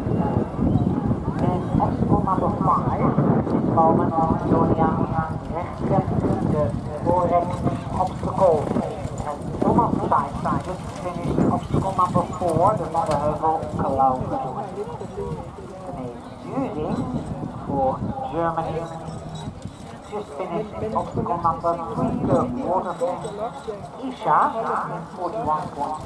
plaatsvindt. Mijn ex-commando Fly is Bowman rechtstreeks de voorrecht obstacle. En Thomas Stein dus finished obstacle number 4, de voor Germany just finished obstacle number 3, the water Isha, 41.5.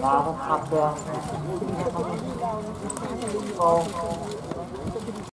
và con học được con.